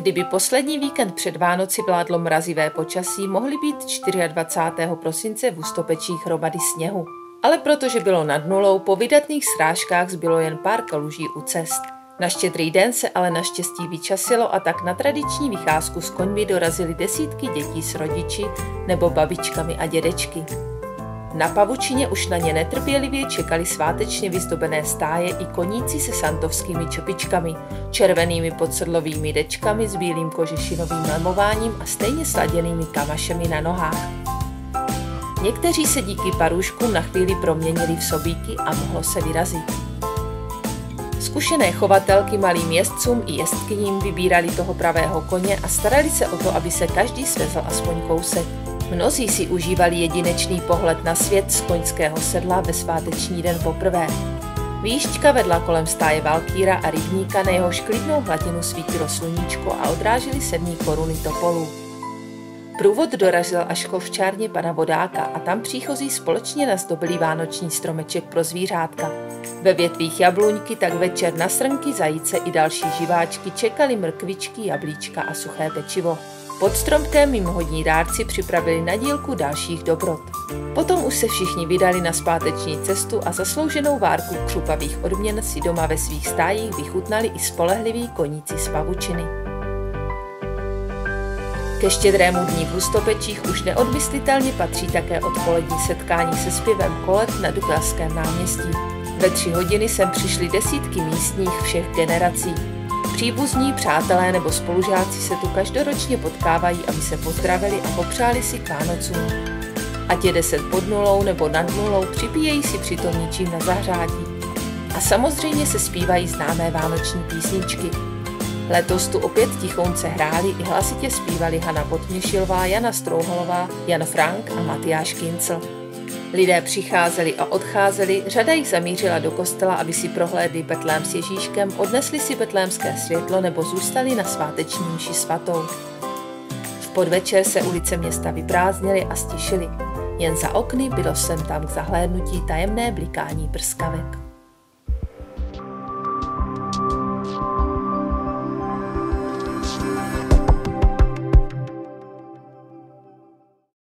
Kdyby poslední víkend před Vánoci vládlo mrazivé počasí, mohly být 24. prosince v Ústopečích hromady sněhu. Ale protože bylo nad nulou, po vydatných srážkách zbylo jen pár kaluží u cest. Na štědrý den se ale naštěstí vyčasilo a tak na tradiční vycházku s koňmi dorazili desítky dětí s rodiči nebo babičkami a dědečky. Na pavučině už na ně netrpělivě čekali svátečně vyzdobené stáje i koníci se santovskými čepičkami, červenými podsedlovými dečkami s bílým kožešinovým lemováním a stejně sladěnými kamašemi na nohách. Někteří se díky parůškům na chvíli proměnili v sobíky a mohlo se vyrazit. Zkušené chovatelky malým jezdcům i jezdkyním vybírali toho pravého koně a starali se o to, aby se každý svezl aspoň kousek. Mnozí si užívali jedinečný pohled na svět z koňského sedla ve sváteční den poprvé. Výšťka vedla kolem stáje Valkýra a rybníka, na jehož klidnou hladinu svítilo sluníčko a odrážely sedmí koruny topolů. Průvod dorazil až k ovčárně pana Vodáka a tam příchozí společně nazdobili vánoční stromeček pro zvířátka. Ve větvích jabluňky tak večer na srnky, zajíce i další živáčky čekali mrkvičky, jablíčka a suché pečivo. Pod stromkem mimohodní dárci připravili na dílku dalších dobrot. Potom už se všichni vydali na zpáteční cestu a zaslouženou várku křupavých odměn si doma ve svých stájích vychutnali i spolehliví koníci z pavučiny. Ke štědrému dní v Hustopečích už neodmyslitelně patří také odpolední setkání se zpěvem kolet na Duklavském náměstí. Ve tři hodiny sem přišly desítky místních všech generací. Příbuzní, přátelé nebo spolužáci se tu každoročně potkávají, aby se pozdravili a popřáli si k Vánocům. Ať je deset pod nulou nebo nad nulou, připíjejí si přitom ničím na zahřátí. A samozřejmě se zpívají známé vánoční písničky. Letos tu opět tichounce hráli i hlasitě zpívali Hana Potměšilová, Jana Strouhalová, Jan Frank a Matyáš Kincel. Lidé přicházeli a odcházeli, řada jich zamířila do kostela, aby si prohlédli Betlém s Ježíškem, odnesli si betlémské světlo nebo zůstali na sváteční mši svatou. V podvečer se ulice města vyprázdnily a stišily. Jen za okny bylo sem tam k zahlédnutí tajemné blikání prskavek.